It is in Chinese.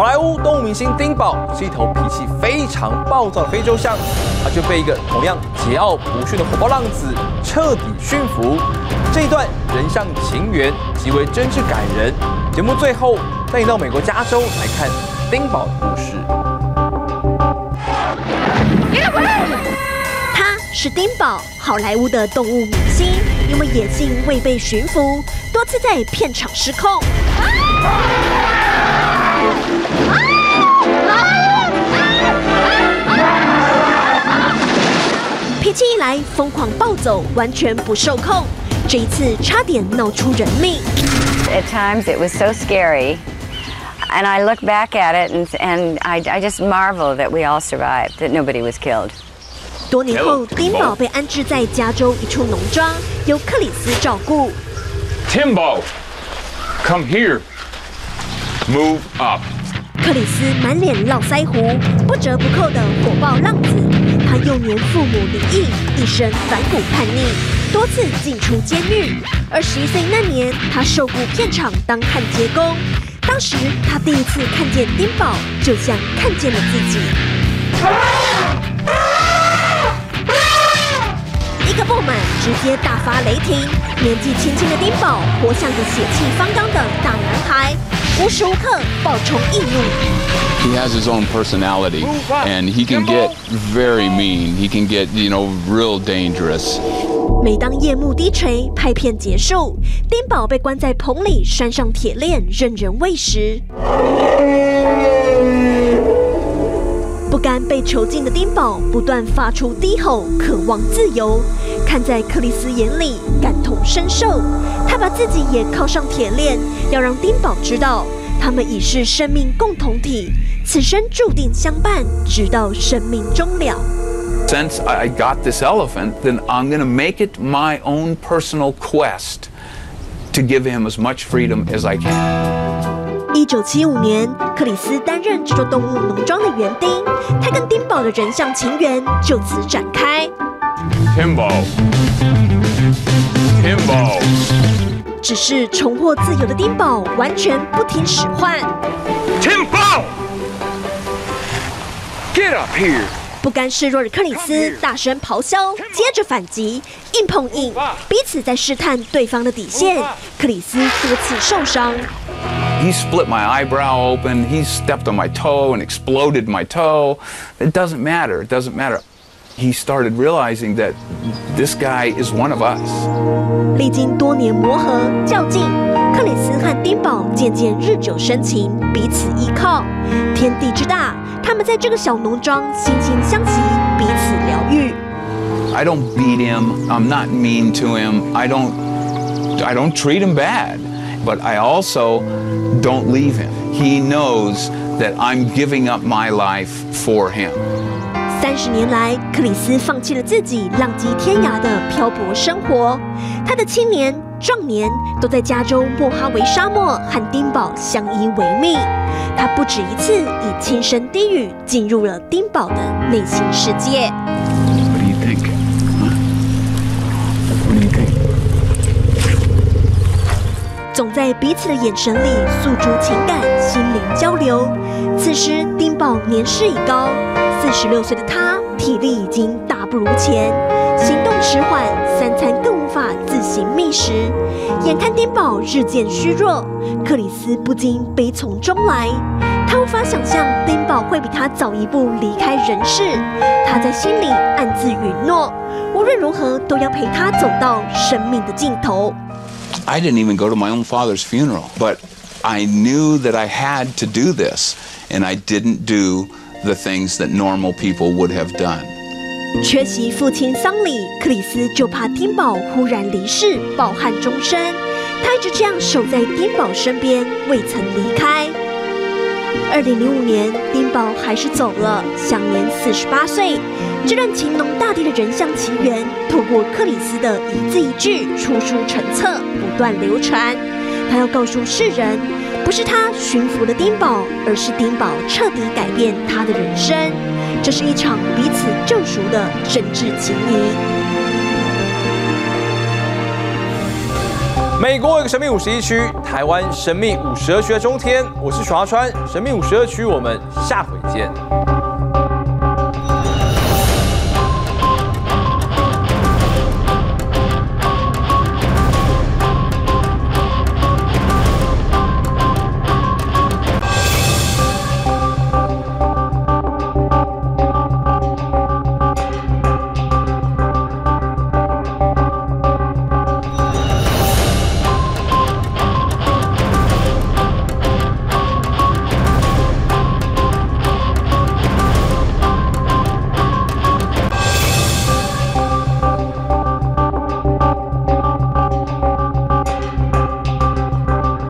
好莱坞动物明星丁宝是一头脾气非常暴躁的非洲象，他就被一个同样桀骜不驯的火爆浪子彻底驯服。这一段人象情缘极为真挚感人。节目最后带你到美国加州来看丁宝的故事。他是丁宝，好莱坞的动物明星，因为野性未被驯服，多次在片场失控。脾气一来，疯狂暴走，完全不受控。这一次差点闹出人命。 At times it was so scary. And I look back at it and, and I, I just marvel that we all survived, that nobody was killed. 多年后，丁宝被安置在加州一处农庄，由克里斯照顾。 Timbo, come here. Move up. 克里斯满脸络腮胡，不折不扣的火爆浪子。他幼年父母离异，一生反骨叛逆，多次进出监狱。二十一岁那年，他受雇片场当焊接工。当时他第一次看见丁宝，就像看见了自己。一个不满，直接大发雷霆。年纪轻轻的丁宝，活像个血气方刚的大男孩，无时无刻爆冲易怒。He has his own personality, and he can get very mean. He can get, you know, real dangerous. 每当夜幕低垂，拍片结束，丁宝被关在棚里，拴上铁链，任人喂食。不甘被囚禁的丁宝不断发出低吼，渴望自由。看在克里斯眼里，感同身受。他把自己也铐上铁链，要让丁宝知道，他们已是生命共同体，此生注定相伴，直到生命终了。Since I got this elephant, then I'm going to make it my own personal quest to give him as much freedom as I can. 一九七五年，克里斯担任这座动物农庄的园丁，他跟丁宝的人像情缘就此展开。Timbo. 只是重获自由的丁宝完全不听使唤，Timbo! Get up here. 不甘示弱的克里斯大声咆哮，接着反击，硬碰硬，彼此在试探对方的底线。克里斯多次受伤，He split my eyebrow open. He stepped on my toe and exploded my toe. It doesn't matter. It doesn't matter. He started realizing that this guy is one of us. 历经多年磨合较劲，克里斯和丁宝渐渐日久生情，彼此依靠。天地之大，他们在这个小农庄惺惺相惜，彼此疗愈。 I don't beat him. I'm not mean to him. I don't I don't treat him bad. But I also don't leave him. He knows that I'm giving up my life for him. 三十年来，克里斯放弃了自己浪迹天涯的漂泊生活。他的青年、壮年都在加州莫哈维沙漠和丁宝相依为命。他不止一次以轻声低语进入了丁宝的内心世界。总在彼此的眼神里诉诸情感，心灵交流。此时，丁宝年事已高，十六岁的他体力已经大不如前，行动迟缓，三餐更无法自行觅食。眼看丁宝日渐虚弱，克里斯不禁悲从中来。他无法想象丁宝会比他早一步离开人世，他在心里暗自允诺，无论如何都要陪他走到生命的尽头。I didn't even go to my own father's funeral, but I knew that I had to do this, and I didn't do the things that normal people would have done. 缺席父亲丧礼，克里斯就怕丁宝忽然离世，抱憾终身。他一直这样守在丁宝身边，未曾离开。二零零五年，丁宝还是走了，享年四十八岁。这段情浓大地的人像奇缘，透过克里斯的一字一句出书成册，不断流传。他要告诉世人，不是他驯服了丁宝，而是丁宝彻底改变他的人生。这是一场彼此救赎的政治情谊。美国有个神秘五十一区，台湾神秘五十二区的中天，我是许华川，神秘五十二区，我们下回见。